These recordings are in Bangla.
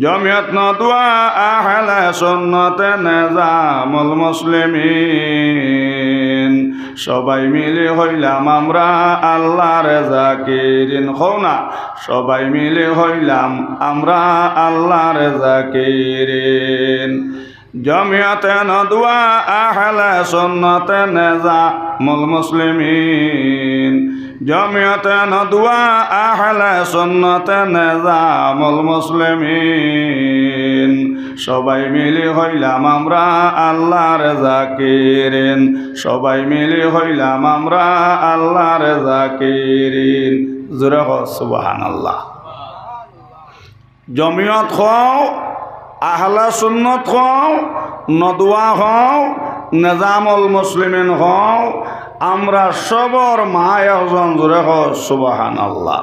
জমিয়ত নদুয়া আহলে সুন্নতে নেজামুল মুসলিমিন। সবাই মিলে হইলাম আমরা আল্লাহর জাকিরিন, হও না? সবাই মিলে হইলাম আমরা আল্লাহর জাকিরিন। জমিয়তে নদুয়া আহলে সুন্নতে নেজামুল মুসলিমিন। জমিয়তে নদুয়া আহলে সুন্নতে নেজামুল মুসলিমিন। সবাই মিলি হইলাম আমরা আল্লাহর জাকিরিন। সবাই মিলি হইলাম আমরা আল্লাহর জাকিরিন। জোরে সুবাহান আল্লাহ জমিয়ত হও, আহলা সুন্নত হও নদুয়া হও, নেজামুল মুসলিমিন হও আমরা সবর মা একজন জোরে সুবাহান আল্লাহ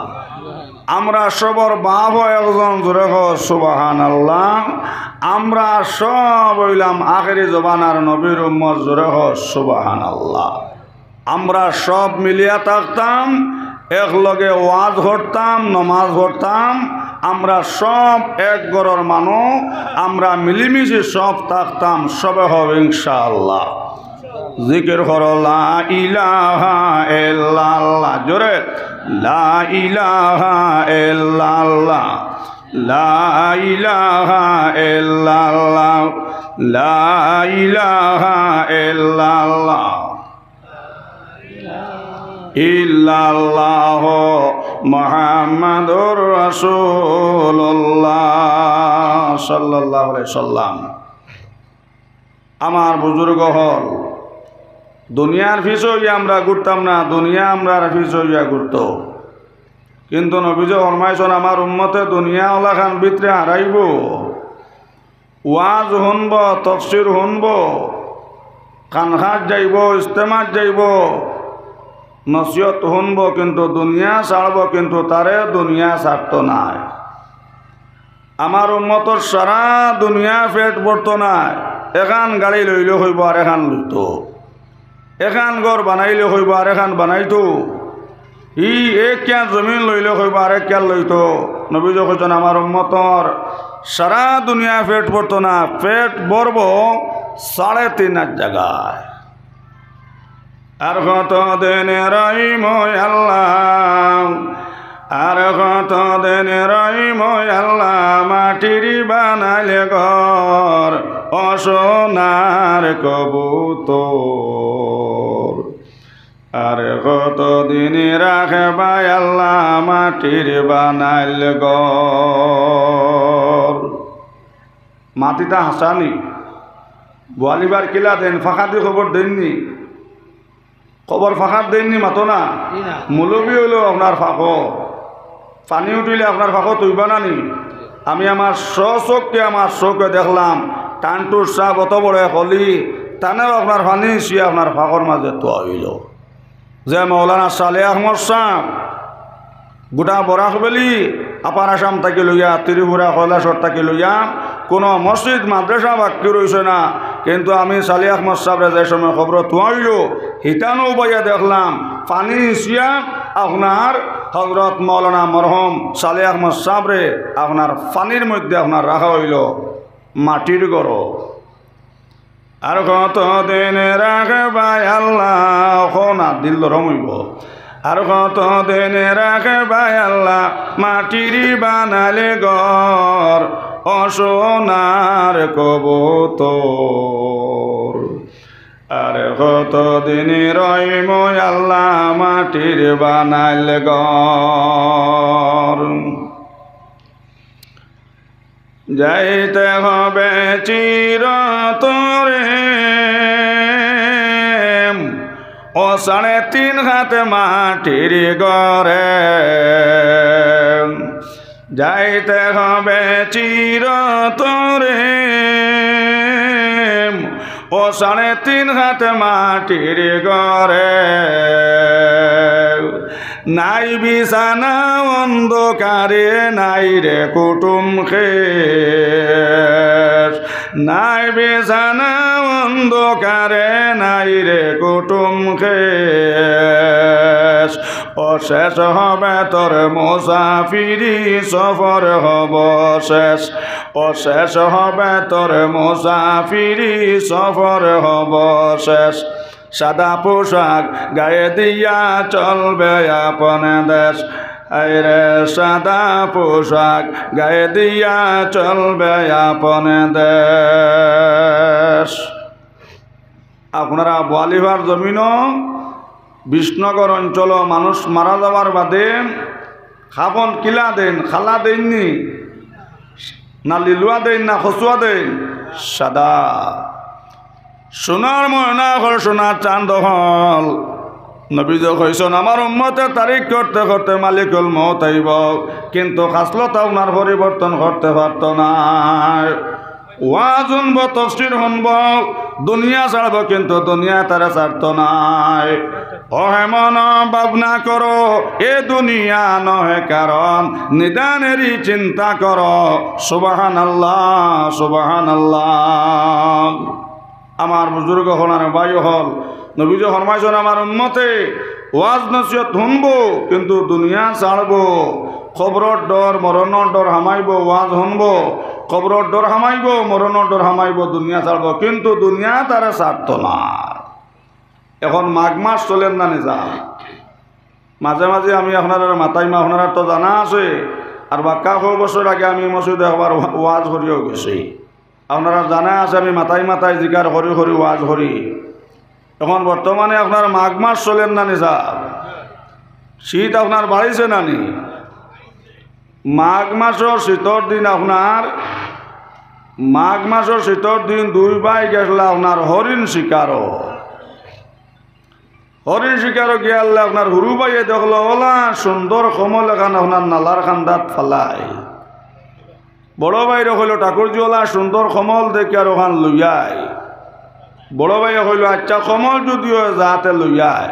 আমরা সবর বাপ একজন জোরে সুবাহান আল্লাহ আমরা সব হইলাম আখেরি জবানার নবীর উম্মত জোরে সুবাহান আল্লাহ আমরা সব মিলিয়া থাকতাম একলগে ওয়াজ করতাম নমাজ পড়তাম আমরা সব এক গড়র মানুষ, আমরা মিলিমিশি সব থাকতাম, সবে হবে ইনশাআল্লাহ। জিকির করো, লা ইলাহা ইল্লাল্লাহ। জোরে, লা ইলাহা ইল্লাল্লাহ, লা ইলাহা লা ইলাহা সাল্লাম। আমার বুজুর্গ হল দুনিয়ার ফিস হইয়া আমরা ঘুরতাম না, দুনিয়া আমরা ফিস হইয়া ঘুরত। কিন্তু নবীজ ফরমাইছন, আমার উম্মতে দুনিয়া ওলাখান ভিতরে হারাইব। ওয়াজ শুনব তফসির শুনব কানখাত যাইব ইস্তেমাত যাইব নসিয়ত শুনব কিন্তু দুনিয়া ছাড়ব, কিন্তু তারে দুনিয়া ছাড়ত নাই। আমার উন্মতর সারা দুনিয়া পেট পড়ত নাই। এখান গাড়ি লইলে হইব আর এখান লইত। এখান ঘর বানাইলে হইব আর এখান বানাইতো। ই এক ক্যান জমিন লইলে হইব আর এক ক্যান লইত। নবীজ কৈছেন আমার উন্মতর সারা দুনিয়া পেট পড়তো না, পেট বরব সাড়ে তিন জায়গায় আর কত দিনে রহিম আল্লাহ, আর কত দিনে রহিম আল্লাহ মাটির বানাইলে ঘর অসোনার কবুতর। আর কত দিনে রাখে ভাই আল্লাহ মাটির বানাইল ঘর। মাটিটা হাসানি। বোয়ালিবার কিলা দেন ফাঁকা দিয়ে খবর দেননি। খবর ফাঁকার দেননি মাতো না। মূলবী হইলেও আপনার ফাঁকো। পানি উঠিলে আপনার ফাঁকো তুইবা না নি। আমি আমার স্বচককে আমার চোখে দেখলাম। টানটুর চাপ অত বড় হলি টানেও আপনার পানি সে আপনার ফাঁকর মাঝে তো হইল। যে মৌলানা সালে আহমদ সাহ গোটা বরাক বেলি আপার আসাম থাকি লইয়া ত্রিপুরা কৈলাসর থাকি লইয়া কোনো মসজিদ মাদ্রাসা বাক্য রয়েছে না, কিন্তু আমি সালি আহমদ সাহেব যে সময় খবর তুয়াইল হিতানো বইয়া দেখলাম পানি হিসিয়া আপনার হজরত মৌলানা মরহম সালি আহমদ সাহরে আপনার পানির মধ্যে আপনার রাখা হইল। মাটির গড়। আর কত দিন রাখবাই আল্লাহ না, দিল রমইব আর কত দিন রাখবাই আল্লাহ? মাটির বানালে ঘর অসোনার কবুতর। আর কত দিন রইম আল্লাহ? মাটির বানাইল ঘর যাইতে হবে চির তোরে ও সাড়ে তিন হাত মাটির গড়ে। যাইতে হবে চির তোরে ও সাড়ে তিন হাত মাটির গড়ে। নাই বিছানা অন্ধকারে, নাই রে কুটুম খে নাই বিছানা অন্ধকারে, নাই রে কুটুম খেস শেষ। ও শেষ হবে তোর মুসাফিরি, সফর হব শেষ। ও শেষ হবে তোর মুসাফিরি, সফর হব শেষ। সাদা পোশাক গায়ে দিয়া চলবে আপন দেশ। রে সাদা পোশাক গায়ে দিয়া চলবে আপন দেশ। আপনারা বোয়ালিভার জমিনও বিষ্ণগর অঞ্চল মানুষ মারা যাওয়ার বাদে খাবন কিলা দেন, খালা দেননি, না লিলুয়া দেন, না খসুয়া দেন, সাদা সোনার ময়না ঘর সোনার চান্দ হল নবীজ কইসন আমার উম্মতে তারিখ করতে করতে মালিকুল মত আইব কিন্তু খাসলতা ওনার পরিবর্তন করতে পারত না। দুনিয়া কিন্তু দুনিয়া নাই ও হেমন ভাবনা চিন্তা করো। সুবাহান আল্লাহ সুবাহান আল্লাহ আমার বুজুর্গ হলার বায়ু হল। নবীজ ফরমাইছেন আমার উন্মতে ওয়াজ নসিয়ত শুনব কিন্তু দুনিয়া ছাড়ব। খবরর ডর, মরণর ডর হামাইব, ওয়াজ শুনব খবরর ডর হামাইব, মরণর ডর হামাইব, দুনিয়া ছাড়ব। কিন্তু দুনিয়া তারা ছাড়ত না। এখন মাঘ মাস চলেন না নিজা। মাঝে মাঝে আমি আপনার মাতাই মা আপনার তো জানা আছে। আর বাক্কা বছর আগে আমি মসজিদে একবার ওয়াজ করিও গেছি। আপনারা জানা আছে, আমি মাথায় মাথায় জিকার হরি হরি ওয়াজ হরি এখন বর্তমানে আপনার মাঘ মাস চলেন না নিসা শীত আপনার বাড়িছে নানি মাঘ মাসের শীতর দিন আপনার মাঘ মাসের শীতর দিন দুই বাই গেছিল আপনার হরিণ শিকারও হরিণ শিকারও গিয়ালে আপনার হুরু বাইয়ে দেখল ওলা সুন্দর কমল এখান আপনার নালার খান্দাত ফালাই। বড় ভাইরে হইল ঠাকুরজিওয়ালা সুন্দর কমল দেখে আর ওখান লইয়াই বড় ভাই হইল আচ্ছা কমল যদিও যাতে লইয়াই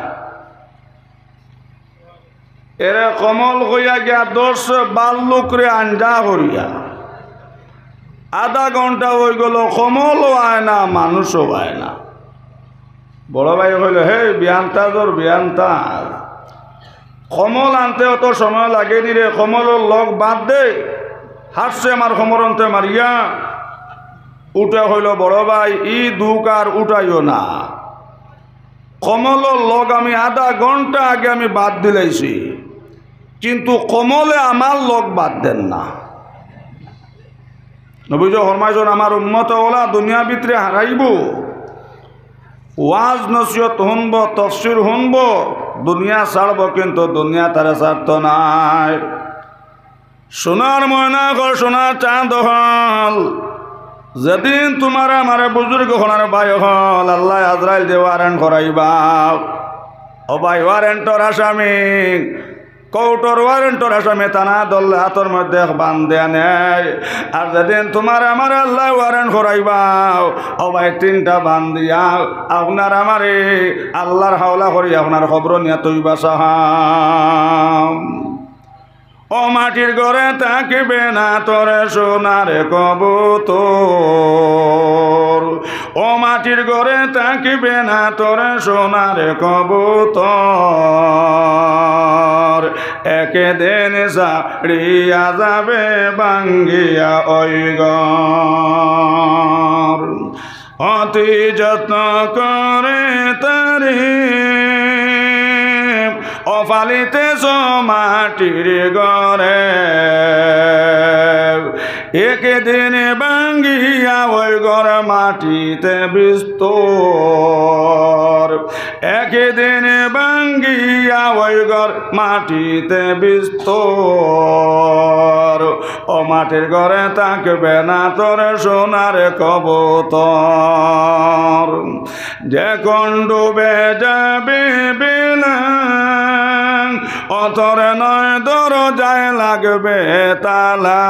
এরে কমল হইয়া গিয়া দশ বাল লোকরে আঞ্জা করিয়া। আধা ঘণ্টা হয়ে গেল, কমলও আয় না, মানুষও আয় না। বড় ভাই হইল হে, বিয়ান্তা তোর, বিয়ান্তা কমল আনতে অত সময় লাগেনি রে, কমলের লগ বাদ দে। হাসছে আমার সমরন্তে মারিয়া। উঠে হইল, বড় ভাই, ই দুক আর উঠাইও না। কমলের লগ আমি আধা ঘণ্টা আগে আমি বাদ দিলাইছি। কিন্তু কমলে আমার লগ বাদ দেন না। নবীজ হরমাইজন আমার উন্মত ওলা দুনিয়া ভিতরে হারাইব। ওয়াজ নসিয়ত শুনব তফসির শুনব দুনিয়া ছাড়ব, কিন্তু দুনিয়া তারা ছাড়ত নাই। সোনার ময়না ঘর সোনার চাঁদ হল। যেদিন তোমার আমার বুজুর্গ হনার বাই হল, আল্লাহ আজরাইল যে ওয়ারেন্ট করাইবা। ও ভাই, ওয়ারেন্টর আসামি, কৌটর ওয়ারেন্টর আসামি তানা দল্লে হাতর মধ্যে বান্ধে নেয় আর যেদিন তোমার আমার আল্লাহ ওয়ারেন্ট করাইবা, ও ভাই, তিনটা বান্ধিয়া, আপনার আমারে আল্লাহর হাওলা করি আপনার খবর নিয়ে তৈবা সাহাম। ও মাটির ঘরে থাকিবে না তোরে সোনার কবুতর। ও মাটির ঘরে থাকিবে না তোরে সোনার কবুতর। একে দিন সারিয়া যাবে বাঙ্গিয়া ওই অতি যত্ন করে তারে অফালিতে মাটির গড়ে। একদিন বাঙ্গিয়া ওই ঘর মাটিতে বিস্তর। একদিন বাঙ্গিয়া ওই ঘর মাটিতে বিস্তর। ও মাটির ঘরে থাকবে না তোর সোনার কবতর। যে কোন ডুবে যাবে বেলা অতর নয় দরজায় লাগবে তালা।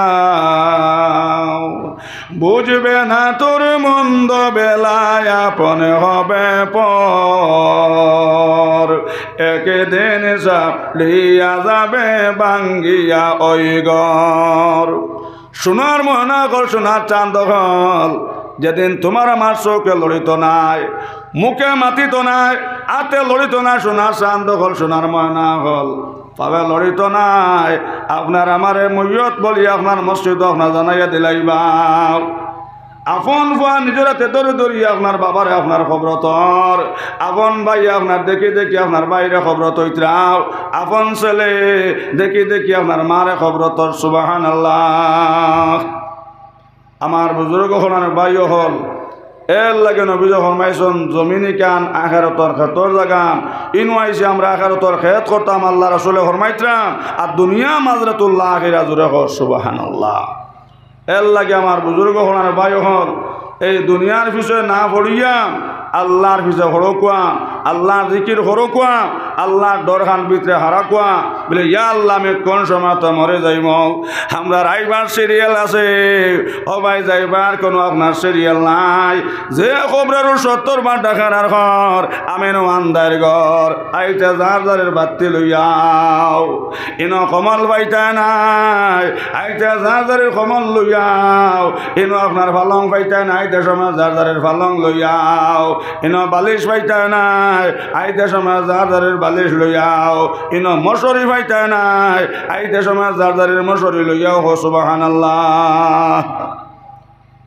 বুঝবে না তোর মন্দ বেলায় আপন হবে পর। একদিন সাপড়িয়া যাবে বাঙ্গিয়া ওই গর সোনার মহানগর, সোনার চান্দ হল যেদিন তোমার আমার চোখে লড়িত নাই, মুখে মাতিত নাই আতে লড়িত না সোনার চান্দ হল সোনার ময়না হল। পাবে লড়িত নাই, আপনার আমারে মৈয়ত বলি আপনার মসজিদ আপনার জানাইয়া দিলাইবা আপন ফুয়া নিজের হাতে ধরে ধরি আপনার বাবারে আপনার খবরতর। আপন ভাই আপনার দেখি দেখি আপনার বাইরে খবরত হইতরাও আপন ছেলে দেখি দেখি আপনার মারে খবরতর সুবাহান আল্লাহ আমার বুজুর্গ হল আর বাইও হল। এর লাগে নবীজ মাইসন জমিনি কান আখারতর খেতর জাগান ইনওয়াইসে আমরা আখারতর খেত করতাম, আল্লাহ রসুলে হরমাইতাম আর দুনিয়া মাজরাতুল্লাহ আখিরা জুড়ে হর সুবাহান আল্লাহ এর লাগে আমার বুজুর্গ হল আর বাইও হল। এই দুনিয়ার বিষয়ে না পড়িয়াম আল্লাহর পিছে হরো কোয়া, আল্লাহর জিকির হরো কোয়া, আল্লাহর ডরখান ভিতরে হারা কোয়া। বলে, ইয়া আল্লাহ, আমি কোন সময় তো মরে যাইম? আমরা রাইবার সিরিয়াল আছে। সবাই যাইবার কোনো আপনার সিরিয়াল নাই। যে খবরের সত্তর বার টাকার আর ঘর, আমি নো আন্দার ঘর। আইটা যার যারের বাতি লইয়াও। ইন কমল পাইতা নাই। আইটা যার যারের কমল লইয়াও। ইন আপনার ফালং পাইতা নাই দেশমা যার যারের ফালং লইয়াও। ইন বালিশ পাইতা নাই, আইতে সময় যার যারের বালিশ লইয়াও। ইন মশরি পাইতা নাই, আইতে সময় যার যারের মশরি লইয়াও হো সুবাহান আল্লাহ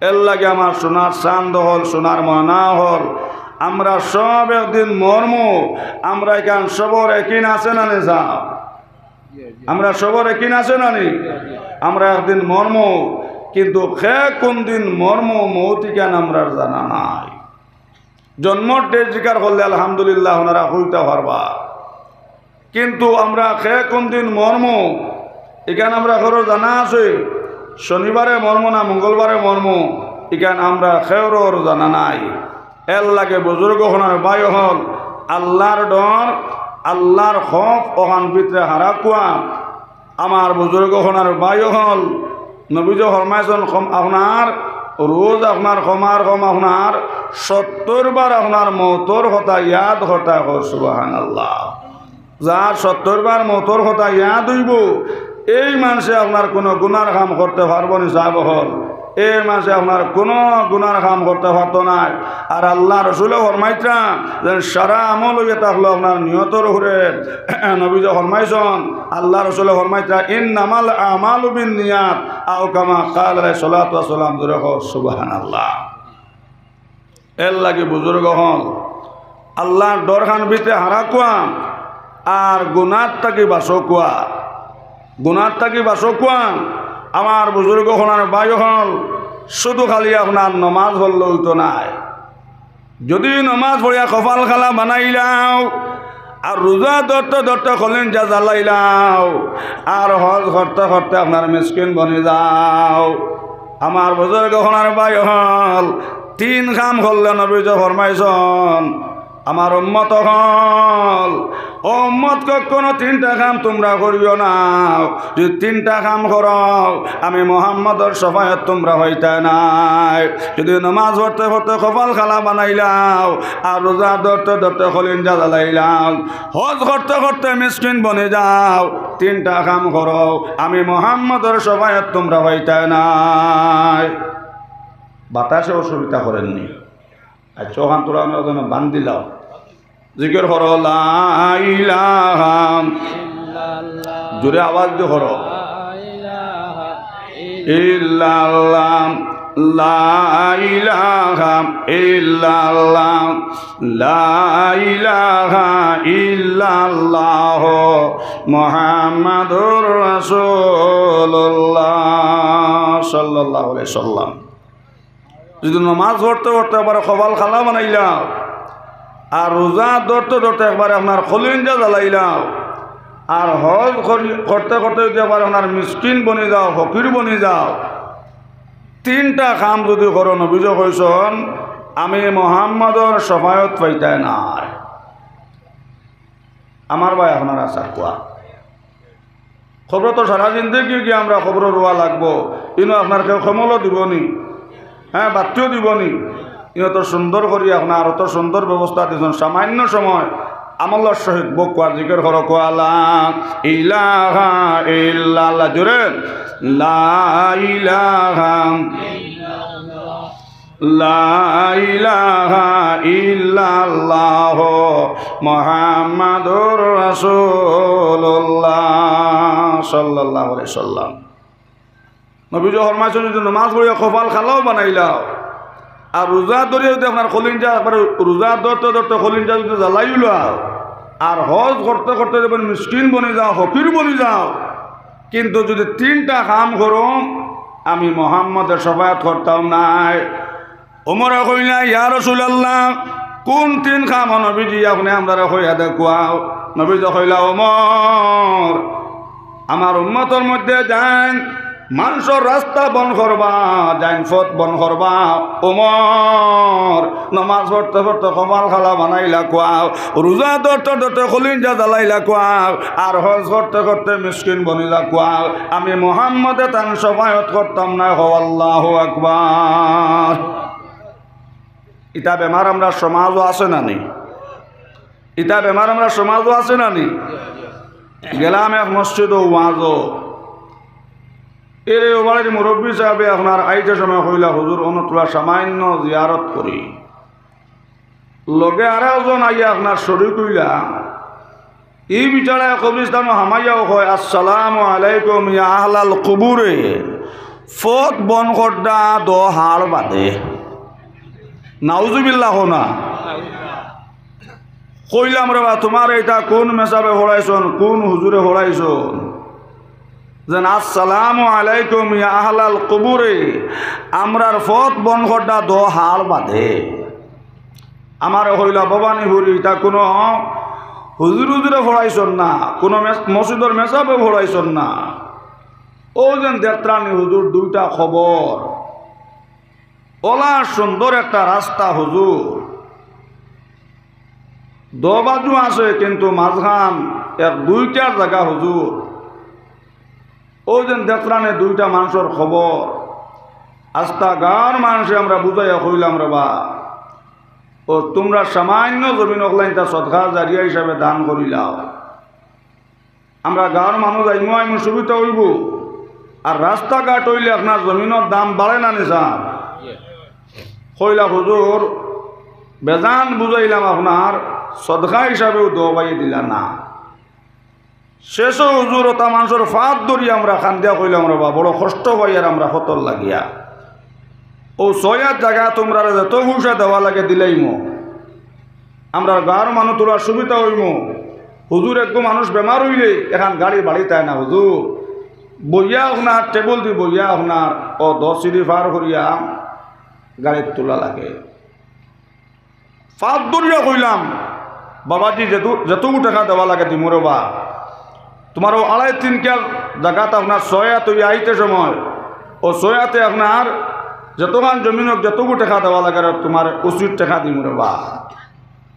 এর লাগে আমার সোনার চান্দ হল, সোনার মনা হল। আমরা সব একদিন মর্ম, আমরা এখান সবর একই আছে না নে যাও। আমরা সবর একই আছে না নি আমরা একদিন মর্ম, কিন্তু কোন দিন মর্ম মৌতিকান আমরা জানা নাই। জন্মর ডেট জিকার করলে আলহামদুলিল্লাহ ওনারা হইতে পারবা। কিন্তু আমরা খে কোন দিন মর্ম? এখানে আমরা ঘরও জানা আছে। শনিবারে মর্ম না মঙ্গলবারে মর্ম? এখানে আমরা খেয়রর জানা নাই। এর লাগে বুজুর্গ হনার বায়ু হল, আল্লাহর ডর, আল্লাহর খফ ওখান ভিতরে হারা কুয়া। আমার বুজুর্গ হনার বায়ু হল, নবীজ ফরমাইছেন আপনার রোজ আপনার ক্ষমার কম আপনার সত্তর বার আপনার মতর হতা ইয়াদ হতা সুবাহান আল্লাহ যার সত্তর বার মতর হতা ইয়াদ হইব, এই মানুষে আপনার কোনো গুনার কাম করতে পারব নি হল এই মাসে আপনার কোনো গুনার কাম করতে পারতো না। আর আল্লাহ রসুলে ফরমাইতা যে, সারা আমল হইয়ে থাকল আপনার নিয়তর ঘুরে নবীজ ফরমাইছন, আল্লাহ রসুলে ফরমাইতা ইন নামাল আমাল বিন নিয়াত আও কামা কাল সালাম সুবাহান আল্লাহ এর লাগে বুজুর্গ হল আল্লাহর ডরখান ভিতরে হারা কুয়া, আর গুনার তাকি বাসো কুয়া। গুনার তাকি বাসো কুয়া আমার বুজুর্গ হনার বায়ু হল শুধু খালি আপনার নমাজ হল তো নাই যদি নমাজ পড়িয়া কপাল খালা বানাইলাও আর রোজা দত্ত দত্ত খলেন যা জ্বালাইলাও আর হজ করতে করতে আপনার মিসকিন বনে যাও। আমার বুজুর্গ হনার বায়ু হল তিন কাম করলে নবীজ ফরমাইছন আমার উম্মত হল। ও উম্মত কখনো তিনটা কাম তোমরা করিও না। যদি তিনটা কাম করো, আমি মোহাম্মদর সফায়ত তোমরা হইতে নাই। যদি নমাজ পড়তে পড়তে কপাল খালা বানাইলাও, আর রোজা ধরতে ধরতে খলিঞ্জা জ্বালাইলাম হজ করতে করতে মিসকিন বনে যাও, তিনটা কাম করো, আমি মোহাম্মদর সফায়ত তোমরা হইতে নাই। বাতাসে অসুবিধা করেননি। আর চৌহান তোরা আমরা যেন বান দিলাম। জিকের হর লাইলাম জোরে আওয়াজ দিয়ে হর ইল্লাল্লাহ লাইলাহাম ইল্লাল্লাহ। লাইলাহা ইল্লাল্লাহ। মুহাম্মাদুর রাসূলুল্লাহ। সাল্লাম। যদি নমাজ পড়তে পড়তে একবার কপাল খালা বানাইলাম আর রোজা ধরতে ধরতে একবার আপনার খলিঞ্জা জ্বালাইলাম আর হজ করতে করতে যদি একবার আপনার মিসকিন বনি যাও, ফকির বনি যাও, তিনটা কাম যদি করো অভিযোগ হয়েছন আমি মোহাম্মদর সফায়ত পাইতাই নাই। আমার ভাই আপনার আশা কোয়া। খবর তো সারা জিন্দগি গিয়ে আমরা খবর রোয়া লাগবো, ইনো আপনার কেউ ক্ষমলও দিবনি হ্যাঁ বাচ্চিও দিবনি ইহত সুন্দর করি এখন আর অত সুন্দর ব্যবস্থা দিয়েছেন সামান্য সময় আমল্লার সহিত বোক জিকের হর কোয়ালা ইলাহা জোরে লা রসুল্লাহ সাল্লাহ সাল্লাম। নবীজ ফরমাইছেন যদি নমাজ পড়িয়া কপাল খালাও বানাইলাও। আর রোজা ধরিয়া যদি আপনার খলিঞ্জা একবার রোজা ধরতে ধরতে খলিঞ্জা যদি জ্বালাইলাও আর হজ করতে করতে যখন মিসকিন বনে যাও হকির বনে যাও, কিন্তু যদি তিনটা কাম করো, আমি মোহাম্মদের সফায়াত করতাম নাই। ওমর কইলা, ইয়া রসুলাল্লাহ, কোন তিন খাম নবীজি, আপনি আমরা হইয়া দেখুয়াও। নবীজ কইলা ওমর আমার উন্মতর মধ্যে যান মানুষের রাস্তা বন করবা যাইন ফত বন করবা। ওমর নমাজ পড়তে পড়তে কমাল খালা বানাইলা কোয়াও, রোজা ধরতে ধরতে খলিঞ্জা জ্বালাইলা কোয়াও, আর হজ করতে করতে মিসকিন বনিলা কোয়াও। আমি মোহাম্মদে তান সফায়ত করতাম না, হো আল্লাহ আকবার। ইটা বেমার আমরা সমাজও আছে না নি? ইটা বেমার আমরা সমাজও আছে না নি? গেলাম এক মসজিদ ওয়াজও। এর ওবারের মুরব্বী সাহেবে, আপনার আইতে সময় হইলা হুজুর অনুতলা সামান্য জিয়ারত করি। লগে আর একজন আইয়া আপনার শরীর কইলা এই বিচারে কবরিস্তান হামাইয়াও কয়, আসসালাম আলাইকুম ইয়া আহলাল কুবুরে। ফত বন করডা দ হাড় বাদে নাউজুবিল্লাহ না। কইলাম রে বা, তোমার এটা কোন মেসাবে হড়াইছন কোন হুজুরে হড়াইছন যেন আসসালামু আলাইকুম আহলাল কবুরে। আমরার ফত বনঘটা দ হাল বাঁধে। আমার হইলা ভবানী হুরি তা কোনো হুজুর হুজুরে ভরাইছন না, কোনো মসজিদর মেসাবে ভরাইছন না। ও যেন দেত্রানি হুজুর, দুইটা খবর। ওলা সুন্দর একটা রাস্তা হুজুর। দবাজু আছে, কিন্তু মাঝখান এক দুইটার জায়গা হুজুর। ও যেন দেখলানে দুইটা মানুষের খবর। আস্তা গাঁর মানুষে আমরা বুঝাইয়া কইলাম রে বা ও তোমরা সামান্য জমিন অকলাইন তা সদকা জারিয়া হিসাবে দান করিলাও। আমরা গাঁর মানুষ আইমো আইমো সুবিধা হইব। আর রাস্তাঘাট হইলে আপনার জমিনের দাম বাড়ে না নিসার কইলা, হুজুর, বেজান বুঝাইলাম আপনার, সদকা হিসাবেও দবাই দিলা না। শেষ হুজুর ওটা মানুষের ফাঁদ ধরি আমরা, খান্দিয়া কইলাম বা বড় কষ্ট আর আমরা ফতর লাগিয়া। ও ছয়ার জায়গা তোমরা যত পয়সা দেওয়া লাগে দিলাইমো। আমরা গাঁর মানুষ তোলার সুবিধা হইমো। হুজুর একদম মানুষ বেমার হইলে এখান গাড়ি বাড়ি তাই না, হুজুর? বইয়া আপনার টেবুল দি বইয়া আপনার ও দশ সিঁড়ি পার করিয়া গাড়ির তোলা লাগে। ফাঁদ ধরিয়া কইলাম, বাবাজি যেটু যেটুকু টাকা দেওয়া লাগে দিমরে বা তোমার ও আড়াই তিন কেয়ার জায়গাতে আপনার সয়া তৈরি আইতে সময়। ও সয়াতে আপনার যতক্ষণ জমিনক যতটুকু টাকা দেওয়া লাগে তোমার উচিত টাকা দিম রে বা।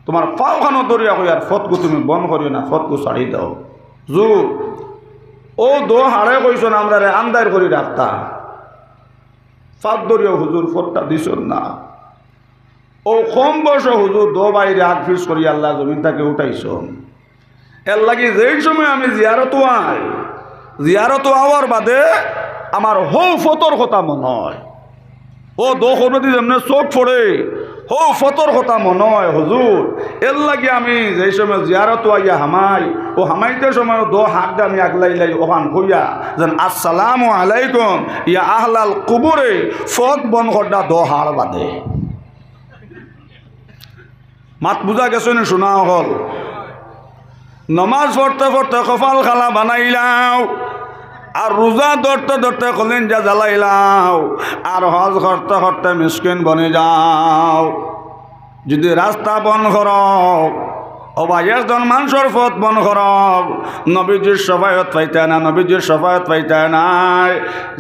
তোমার পাওখানো দরিয়া কই আর ফতকু তুমি বন করিও না ফতকু ছাড়ি দাও। জু ও দো হাড়ে কইছ না, আমরা রে আন্দার করি রাখতা। ফাত দরিয়া হুজুর ফতটা দিছ না। ও কম বয়স হুজুর দো বাইরে আগ ফিস করি আল্লাহ জমিন তাকে উঠাইছ এর লাগি যেই সময় আমি জিয়ারত আই জিয়ারত আওয়ার বাদে আমার হৌ ফতর কথা মনে হয়। ও দোষ যেমনি চোখ পড়ে, হো ফতর কথা মনে হয় হুজুর। এর লাগে আমি যেই সময় জিয়ারত আইয়া হামাই, ও হামাইতে সময় দো হাত আমি আগলাই লাই ওখান হইয়া যেন আসসালাম আলাইকুম, ইয়া আহলাল কুবুরে ফত বন করডা দো হাড় বাদে। মাত বুঝা গেছে শোনা হল। নমাজ পড়তে পড়তে কপাল খালা বানাইলাও, আর রোজা ধরতে ধরতে কলিন যা জ্বালাইলাও, আর হজ করতে করতে মিসকিন বনে যাও। যদি রাস্তা বন করক অবাইজন মানুষের পথ বন করক নবীজির সফায়ত পাইতে না, নবীজির সফায়ত পাইতে নাই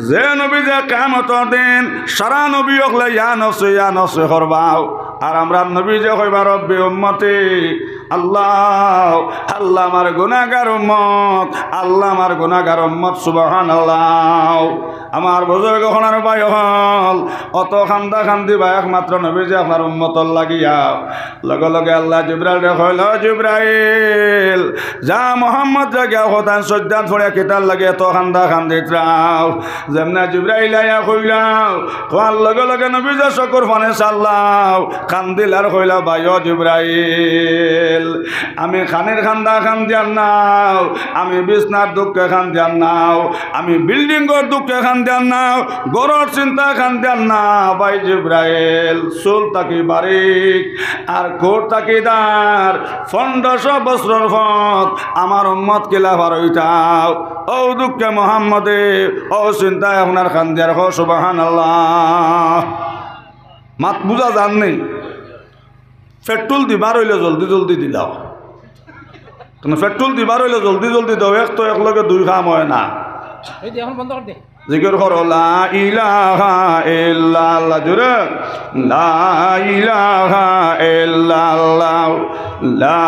যে নবী যে কামত দিন সারা নবী হকলে ইয়া নসে ইয়া নসে করবাও। আর আমরা নবী যে কইবার রব্বি উম্মতি আল্লাহ আল্লাহ আমার গুনাগার মত আল্লাহ আমার গুনাগার মত সুবাহান আল্লাহ আমার বুজুর্গ হনার ভাই হল? অত খান্দা খান্দি বা একমাত্র নবী যে আপনার উন্মতর লাগিয়া। লগে লগে আল্লাহ জিব্রাইল রে কইল জিব্রাইল, যা মোহাম্মদ রে গিয়া হতান সজ্জাত ফড়িয়া কিতার লাগে এত খান্দা খান্দি ত্রাও। যেমনা জিব্রাইল আইয়া কইলাও কোয়ার লগে লগে নবী যে চকুর ফানে চাল্লাও কান্দিল আর কইলা বাইও জিব্রাইল, আমি খানের খান্দা খান নাও, আমি বিছনার দুঃখে খান দিয়ার নাও, আমি বিল্ডিংর দুঃখে খান দিয়ার নাও গরর চিন্তা খান দিয়ার না বাই জিব্রাইল, চুল তাকি বারিক আর কোট তাকি দার, পনেরোশো বছর ফত আমার উম্মত কিলা ফারইতাও ও দুঃখে মোহাম্মদে, ও চিন্তায় আপনার খান দিয়ার হো সুবাহান আল্লাহ মাত বুঝা যান নেই পেট্রোল দিবার হইলে জলদি জলদি দিলাও পেট্রোল দিবার হইলে জলদি জলদি দাও, এক তো একলগে দুই খাম হয় না। বন্ধ কর দে। জিকির করো, লা ইলাহা ইল্লাল্লাহ, জুরে। লা ইলাহা ইল্লাল্লাহ, লা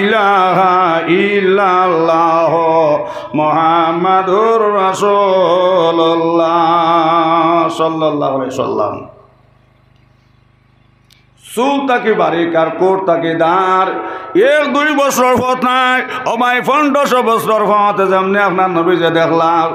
ইলাহা সাল্লাম। চুল তাকে বারিক আর কোট তাকে দাঁড়। এক দুই বছর পথ নাই অমাই পনেরোশো বছর পথ, যেমনি আপনার নবী যে দেখলাম।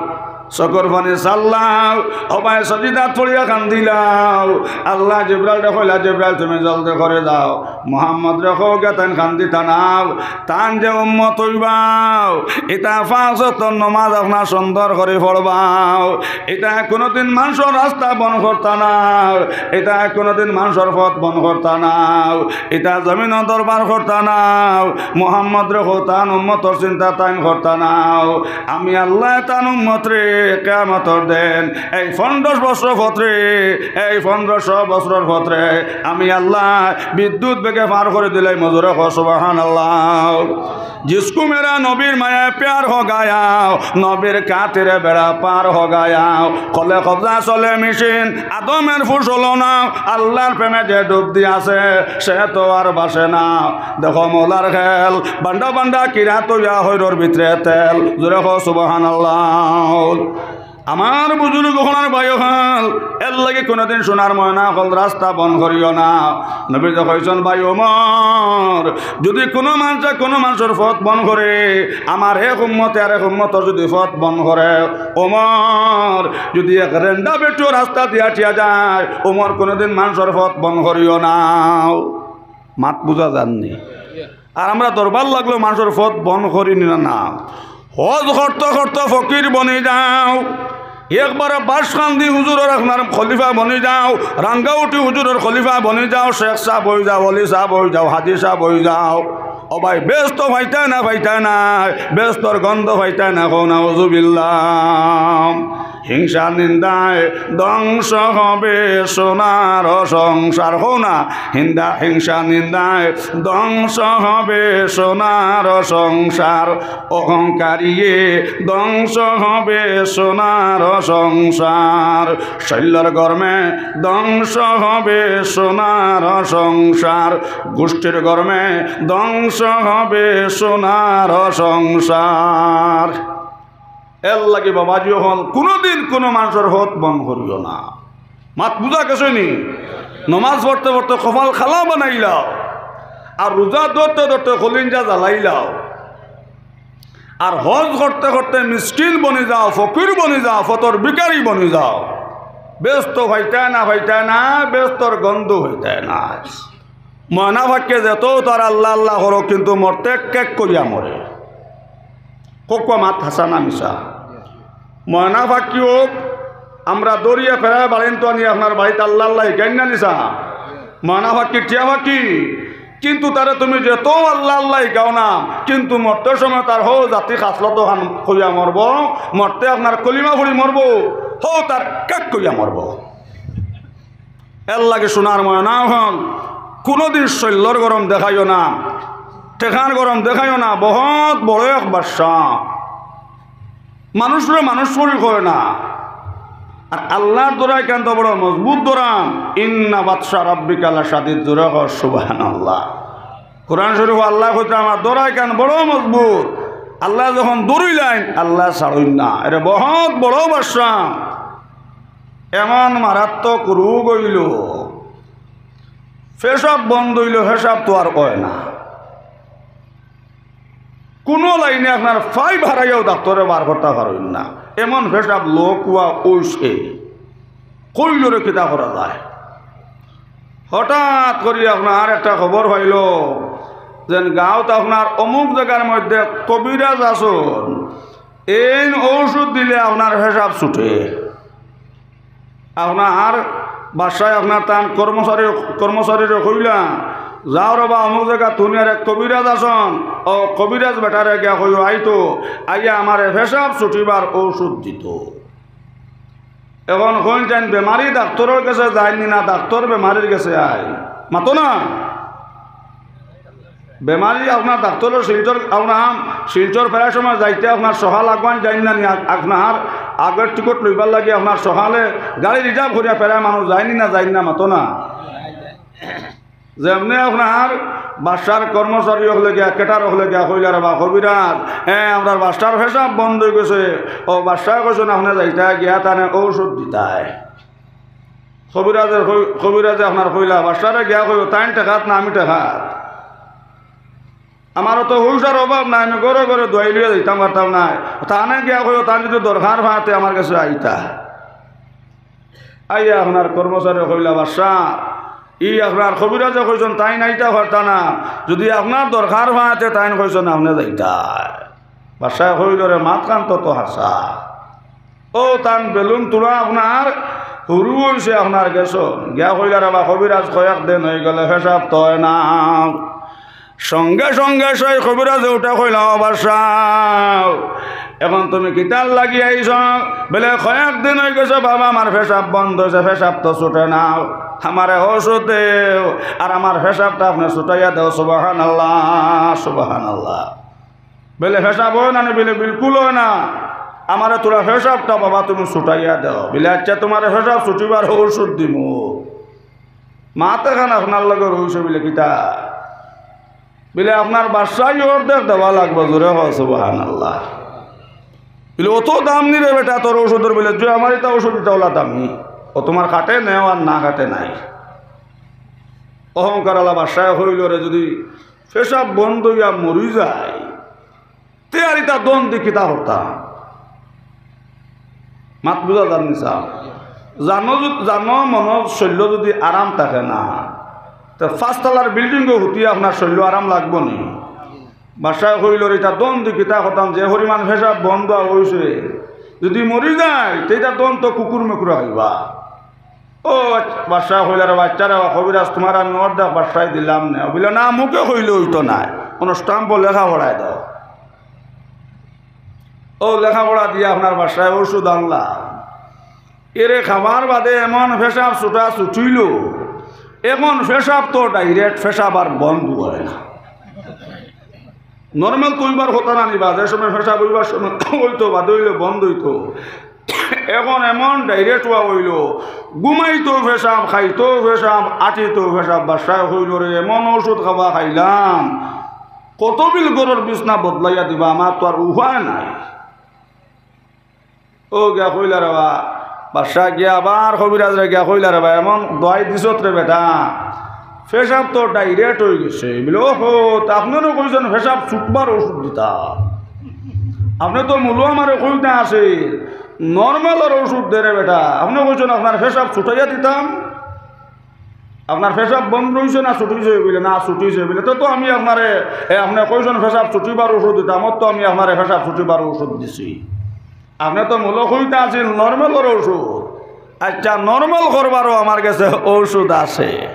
চকর পানি চাল্লাও অমাই সজিদাত পড়িয়া কান্দিলাও। আল্লাহ জিব্রাইল দেখলা জিব্রাইল, তুমি জলদি করে যাও। মোহাম্মদ রেখো গে তান কান্দি টানাও তান যে উম্মত হইবাও, এটা পাঁচ নমাজ আপনার সুন্দর করে পড়বাও। এটা কোনোদিন মানুষের রাস্তা বন করতা নাও। এটা কোনোদিন মানুষের পথ বন করতা নাও। এটা জমিন দরবার করতা নাও। মোহাম্মদ রেখো তান উম্মতর চিন্তা তাইন করতা নাও। আমি আল্লাহ তান উম্মত রে। দেন, এই পনেরোশ বছর ফত্রে এই পনেরোশো বছরের ফত্রে আমি আল্লাহ বিদ্যুৎ বেগে পার করে দিলে মজুরে হসবাহান আল্লাহ জিসকু মেরা নবীর মায়া পেয়ার হগায়াও নবীর কাতিরে বেড়া পার হগায়াও কলে কবজা চলে মেশিন, আদমের ফুসল নাও না, আল্লাহর প্রেমে যে ডুব আছে, সে তো আর বাসে না। দেখো মোলার খেল বান্ডা বান্ডা কিরা তৈয়া হইরর ভিতরে তেল। জোরে হো সুবাহান আল্লাহ আমার বুজুর্গ হলার বায়ু হল। এর লাগে কোনোদিন সোনার ময়না হল, রাস্তা বন করিও না। নবী কইছেন, ভাই ওমর, যদি কোনো মানুষে কোনো মানুষের পথ বন করে, আমার এক উম্মতে আর এক উম্মতর যদি পথ বন করে, ওমর, যদি এক রেন্ডা বেটু রাস্তা দিয়া ঠিয়া যায়, ওমর কোনোদিন মানুষের পথ বন করিও না। মাত বুঝা যাননি। আর আমরা দরবার লাগল মানুষের পথ বন করি না না। হজ করতে করতে ফকির বনে যাও। একবারে বাসকান্দি হুজুরের আপনার খলিফা বনে যাও, রাঙ্গাউটি হুজুরের খলিফা বনে যাও, শেখ সাহ বই যাও অলি সাহ বই যাও, হাজি সাহ বই যাও। ও ভাই, ব্যস্ত ভাইতা না ভাইতা না, ব্যস্তর গন্ধ ভাইতা না কো না ওজুবিল্লাম হিংসা, নিন্দায় ধ্বংস হবে, সোনার সংসার হো না। হিন্দা, হিংসা, নিন্দায় ধ্বংস হবে, সোনার সংসার। অহংকারিয়ে ধ্বংস হবে, সোনার সংসার। শৈলর গরমে ধ্বংস হবে সোনার সংসার। গোষ্ঠীর গরমে ধ্বংস হবে সোনার সংসার। এর লাগে বাবাজি হল কোনোদিন কোনো মানুষের হত বন করিও না। মাত বুঝা গেছে নি? নমাজ পড়তে পড়তে কপাল খালা বানাইলাও। আর রোজা ধরতে ধরতে কলিঞ্জা জ্বালাইলাও। আর হজ করতে করতে মিসকিন বনে যাও, ফকির বনে যাও, ফতর বিকারি বনে যাও। ব্যস্ত হইতায় না হইতায় না, ব্যস্তর গন্ধ হইতায় না। ময়না ভাগ্যে যেত তার আল্লাহ আল্লাহ করো কিন্তু মরতে কেক করিয়া মরে। কোকা মাত হাসানা মিশা। ময়না ফাঁকি হোক আমরা দরিয়া ফেরায় বাড়েন তো আনি আপনার বাড়িতে আল্লাহ আল্লাহ কেন নিসা ময়না ফাঁকি টিয়া ফাঁকি কিন্তু তারা তুমি যেত আল্লাহ আল্লাহ গাও না, কিন্তু মরতে সময় তার হো জাতি খাসলত হান কইয়া মরব, মরতে আপনার কলিমা ফুড়ি মরব, হো তার কেক কইয়া মরব। এর লাগে সোনার ময়না হল কোনোদিন শৈল্যর গরম দেখাইও না টেকার গরম দেখাইও না, বহুত বড় এক বাদশা মানুষরে মানুষ শরীর করে না আর আল্লাহর দোরাই কেন বড় মজবুত দোরাম ইন্না বাদশা রব্বিকালা সাদিদ দোরা সুবাহান আল্লাহ কোরআন শরীফ আল্লাহ হইতে আমার দোরাই কেন বড় মজবুত? আল্লাহ যখন দৌড়ইলেন, আল্লাহ ছাড়ইন না। এটা বহুত বড় বাদশা এমন মারাত্মক রোগ হইল। ফেসব বন্ধ হইল হেসাব তো আর কয় না। কোনো লাইনে আপনার ফাইভ হারাইয়াও ডাক্তরে বার করতে পারেন না। এমন ফেসাব লোক ওয়া ওইসে কইলরে কিতা করা যায়? হঠাৎ করে আপনার একটা খবর পাইল যেন গাঁৱত আপনার অমুক জায়গার মধ্যে কবিরাজ আসন এই ঔষধ দিলে আপনার হিসাব ছুটে। আপনার বাসায় আপনার তান কর্মচারী কর্মচারীরে কইলা যাও রবা অমুক জায়গা তুনিয়ার এক কবিরাজ আসন। ও কবিরাজ বেটারে গিয়া কইও আইতো আইয়া আমার হিসাব ছুটিবার ঔষধ দিত। এখন কইন চাইন বেমারি ডাক্তরের কাছে যায়নি না ডাক্তর বেমারির কাছে আয় মাতো না। বেমারি আপনার ডাক্তরের শিলচর আপনার শিলচর ফেরার সময় যাইতে আপনার সহাল আগুয়ান যাই না আপনার আগের টিকট লইবার লাগে আপনার সহালে গাড়ি রিজার্ভ করিয়া ফেরায় মানুষ যায়নি না যায়নি না, মাতো না। যেমনি আপনার বাসার কর্মচারী হলে গিয়া, কেটার হলে গিয়া, কইলার বা কবিরাজ হ্যাঁ আপনার বাসার ফেসাব বন্ধ হয়ে গেছে। ও বাসায় কৈছেন আপনার যাইতা গিয়া তানে ঔষধ দিতায় কবিরাজের কবিরাজে আপনার কইলা, বাসারে গিয়া কইব তাইন টেকাত না, আমি টেকাত। আমারও তো হুইসার অভাব নাই, আমি গড়ে গড়ে দোয়াই লিয়ে দিতাম পারতাম নাই তানে গিয়া কইব তান যদি দরকার ভাতে আমার কাছে আইতা। আইয়া আপনার কর্মচারী কইলা, বাসা ই আপনার কবিরাজে কইছেন, তাই নাইতা পারতা না। যদি আপনার দরকার ভাতে তাই কইছেন, আপনি যাইতা বাসায় কইল রে, মাত কান তো হাসা। ও তান বেলুন তোলা আপনার সরু হয়েছে আপনার গেছ গিয়া কইলার বা কবিরাজ কয়েক দিন হয়ে গেলে হিসাব তয় না। সঙ্গে সঙ্গে সেই কবিরাজে উঠে কইলাম বাসাও এখন তুমি কিতাল লাগি আইছ? বলে, কয়েক দিন হয়ে গেছে, বাবা, আমার ফেসাব বন্ধ হয়েছে ফেসাব তো ছুটে নাও। আমারে ওষুধ দেও, আর আমার ফেসাবটা আপনি ছুটাইয়া দেও সুবাহান আল্লাহ সুবাহান আল্লাহ বলে ফেসাব হয় না বলে, বিলকুল হয় না। আমারে তোরা ফেসাবটা বাবা তুমি ছুটাইয়া দেও। বলে আচ্ছা তোমার ফেসাব ছুটিবার ওষুধ দিমু। মাতে খান আপনার লগে রয়েছে বলে, কিতা? বলে, আপনার বাসায় অর্ধেক দেওয়া লাগবে, জোরে সুবাহান আল্লাহ বলে, অত দাম নিরে বেটা তোর ওষুধের বলে, যে আমার এটা ওষুধ ওলা দামি ও তোমার কাটে নেও আর না কাটে নাই। অহংকার আলা বাসায় হইল রে যদি পেশাব বন্ধ হইয়া মরি যায়, তে আর দন দেখি তা হতাম মাত বুঝা জানি চাও জানো জানো মনত শৈল্য যদি আরাম থাকে না, তো ফার্স্টতলার বিল্ডিংও হুতিয়ে আপনার শৈল্য আরাম লাগবো নি। বাসায় হইল এটা দন দেখি তা হতাম যে হরিমান পেশাব বন্ধ হয়েছে যদি মরি যায় সেইটা দন তো কুকুর মেকুর হইবা ও বাসা হইলার বাচ্চারা, কবিরাজ তোমার আমি অর্ধেক বাসায় দিলাম না। বলে, না, মুখে হইলে হইতো না কোনো স্টাম্প লেখা পড়ায় দাও। ও লেখাপড়া দিয়ে আপনার বাসায় ওষুধ আনলাম। এরে খাবার বাদে এমন ফেসাব ছুটা ছুটিল এমন ফেসাব তো ডাইরেক্ট ফেসাব আর বন্ধ করে না। নর্মাল কইবার হতো না নিবা, যে সময় ফেসাব হইবার সময় হইতো বাদ হইলে, বন্ধ হইতো। এখন এমন ডাইরেক্ট হওয়া হইল ঘুমাইতো ফেসাব খাইতো ফেসাব আটিতো ফেসাব বাসায় হইল রে, এমন ওষুধ খাবা খাইলাম। কত বিল গরুর বিছনা বদলাইয়া দিবা, আমার তো আর উপায় নাই। ও গিয়া কইলা রে বা বাসা গিয়া আবার কবিরাজ রে গিয়া কইলা রে বা, এমন দোয়াই দিছত রে বেটা। ফেসাব তো ডাইরেক্ট হয়ে গেছে। বলে ও হো তা আপনারও কইছেন ফেসাব ছুটবার ওষুধ দিতা আপনি তো মূল আমার কইতে আছে নর্মালের ওষুধ দে রে বেটা। আপনি কইছেন আপনার ফেসাব ছুটাইয়া দিতাম। আপনার ফেসাব বন্ধ হয়েছে না ছুটিছে বলে? না ছুটিছে বলে। তো তো আমি আপনারে আপনি কইছেন ফেসাব ছুটিবার ওষুধ দিতাম? তো আমি আপনারে ফেসাব ছুটিবার ওষুধ দিছি। আপনি তো মূল কইতে আছিল নর্মালের ওষুধ। আচ্ছা নর্মাল করবারও আমার কাছে ওষুধ আছে।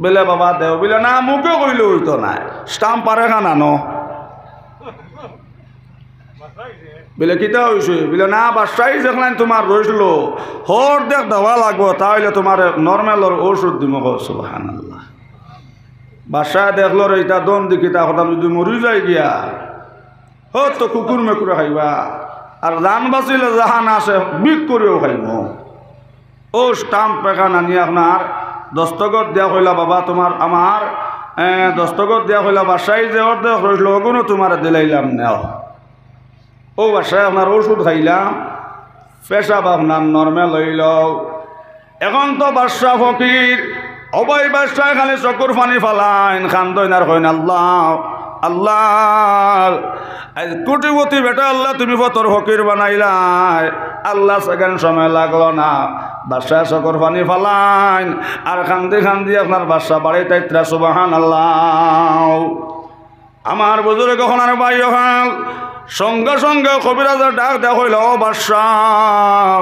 বলে, বাবা, দেও। বলে, না, মুখে কইলে হইতো না। স্টাম্প পারে খানা, ন। বলে কিতা হয়েছে বলে, না বাসাই যেখানে তোমার রইছিল হর দেখ দেওয়া লাগবো তাহলে তোমার নর্মালের ওষুধ দিব সুবাহান আল্লাহ বাসায় দেখল রে এটা দম দেখি তা হতাম যদি মরি যায় গিয়া। হ তো কুকুর মেকুরে খাইবা। আর জান বাঁচিলে জাহান আছে বিক করেও খাইব। ও স্টাম্প পেখান আনি আপনার দস্তগত দিয়া কইলা বাবা তোমার আমার দস্তগত দিয়া কইলা বাসাই যে অর্ধেক রইল ওগুলো তোমার দিলাইলাম নেও ও বাসায় আপনার ওষুধ খাইলাম পেশাব আপনার নর্মেল হইল এখন তো বাদশাহ ফকির অবয় বাদশাহ খালি চকুর পানি ফালাইন খান্দইন আর হইন আল্লাহ আল্লাহ কোটিপতি বেটা, আল্লাহ, তুমি ফতর ফকির বানাইলাই। আল্লাহ সেকেন্ড সময় লাগল না। বাদশাহ চকুর পানি ফালাইন, আর খান্দি খান্দি আপনার বাদশাহ বাড়িতে ইত্রা সুবাহান আল্লাহ আমার বুজুর্গ আর বাই হল সঙ্গে সঙ্গে কবিরাজের ডাক দেখ হইল ও বাদশাহ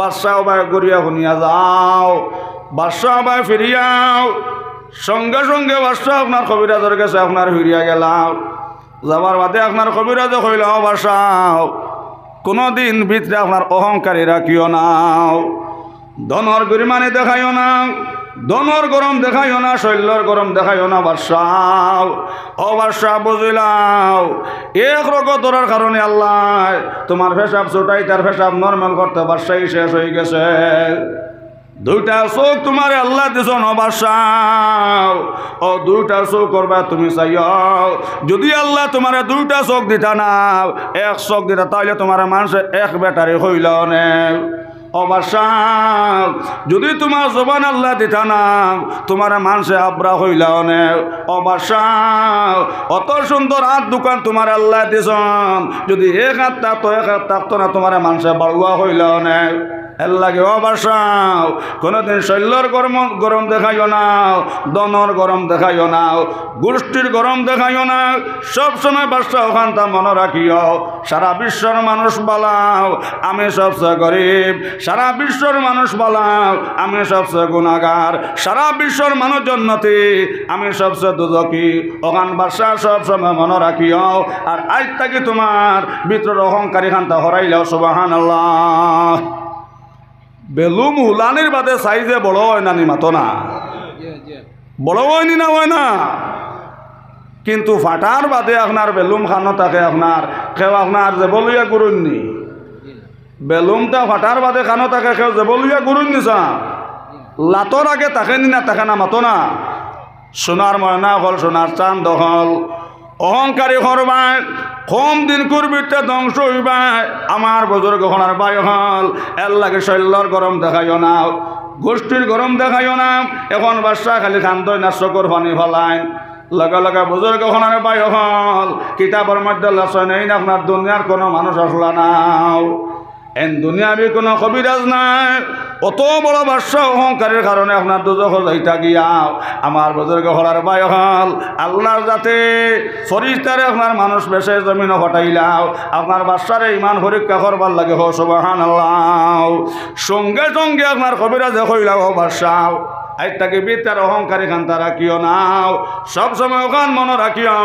বাদশাহ বাই গড়িয়া শুনিয়া যাও, বাদশাহ বাই ফিরিয়াও। সঙ্গে সঙ্গে বাদশাহ আপনার কবিরাজের কাছে আপনার ফিরিয়া গেলাম যাবার বাদে আপনার কবিরাজে কইল, ও বাদশাহ কোনো দিন ভিতরে আপনার অহংকারী রাখিও নাও ধনর গরিমানে দেখাইও না। ধনর গরম দেখাইও না, শৈল্যর গরম দেখাইও না, বাদশাহ। ও বাদশাহ বুঝিলাও এক রকম ধরার কারণে আল্লাহ তোমার ফেসাব ছোটাই, তার ফেসাব নর্মাল করতে বাদশাহী শেষ হয়ে গেছে। দুইটা চোখ তোমার আল্লাহ দিছ নবাসাও ও দুইটা চোখ করবা তুমি চাইও। যদি আল্লাহ তোমার দুইটা চোখ দিতা না, এক চোখ দিতা তাহলে তোমার মানুষ এক বেটারি হইল নে। অবাসাও যদি তোমার জবান আল্লাহ দিতা না, তোমার মানুষে আব্রা হইল নে। অবাসাও অত সুন্দর হাত দোকান তোমার আল্লাহ দিছন। যদি এক হাত থাকতো, এক হাত থাকতো না, তোমার মানুষে বাড়ুয়া হইল নে। এর অবাসাও কোনোদিন শৈল্যর গরম গরম দেখাইও না, দনর গরম দেখাইও না, গোষ্ঠীর গরম দেখাইও না, সবসময় বাসা ওখানটা মনে রাখিও। সারা বিশ্বর মানুষ বলাও, আমি সবচেয়ে গরিব। সারা বিশ্বর মানুষ বলাও, আমি সবচেয়ে গুণাগার। সারা বিশ্বর মানুষ জন্নতি, আমি সবচেয়ে দুদকি ওখান বাসা সবসময় মনে রাখিও। আর আজ থাকি তোমার ভিতর অহংকারী খান্তা হরাইলেও সুবাহান আল্লাহ বেলুম হুলানির বাদে সাইজে বড় হয় না নি মাতো না? বড় হয়নি না হয় না? কিন্তু ফাটার বাদে আপনার বেলুম খানো থাকে আপনার কেউ আপনার যে বলিয়া গুরুননি বেলুমটা ফাটার বাদে খানো থাকে কেউ যে বলিয়া গুরুননি চা। লাতর আগে তাকে নি না তাকে না মাতো না? সোনার ময়না হল সোনার চান দখল। অহংকারী হরবাই কম দিন করবিতে ধ্বংস হইবাই আমার বুজুর্গ হনার বাই হল এল্লাকে শৈল্যর গরম দেখাইও না। গোষ্ঠীর গরম দেখাইও না। এখন বাদশাহ খালি খান্তই না চকর পানি ফলাইন লগে লগে বুজুর্গ হনার বাই হল কিতাবের মধ্যে লেসন এই না আপনার দুনিয়ার কোনো মানুষ আসলা নাও এন দুনিয়াবি কোনো কবিরাজ নাই। অত বড় বাস্য অহংকারের কারণে আপনার দুজক যাইতা গিয়া। আমার বুজুর্গ হলার বাই হল। আল্লাহর যাতে ফরিস্তারে আপনার মানুষ বেশে জমিন হটাইলাও আপনার বাদশারে ইমান পরীক্ষা করবার লাগে হো সুবাহান আল্লাহ সঙ্গে সঙ্গে আপনার কবিরাজে কইলাও হো বাদশাহ। আজ তাকে বিদ্যার অহংকারী খান তারা কিও নাও। সব সময় ওখান মনে রাখিও।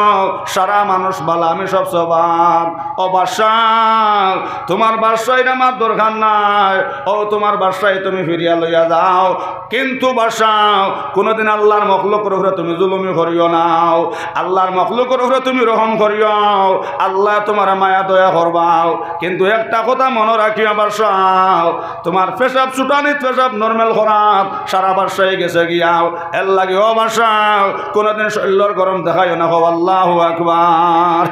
সারা মানুষ বালা, আমি সব সবার ও বাসাও তোমার বাসায় আমার দরকার নাই। ও, তোমার বাসায় তুমি ফিরিয়া লইয়া যাও। কিন্তু বাসাও, কোনোদিন আল্লাহর মখলুকের উপরে তুমি জুলুমি করিও নাও। আল্লাহর মখলুকের উপরে তুমি রহম করিও। আল্লাহ তোমার মায়া দয়া করবাও। কিন্তু একটা কথা মনে রাখিও বাসাও। তোমার পেশাব ছুটানিত পেশাব নর্মাল করাত সারা বাসায় গেছে গিয়াও এর লাগে, ও বাসাও কোনোদিন শৈল্যর গরম দেখাইও না, হো, আল্লাহ আকবার।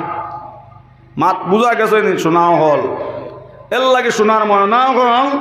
মাত বুঝা গেছে নি, শোনাও হল। এর লাগে শোনার মনে না হল।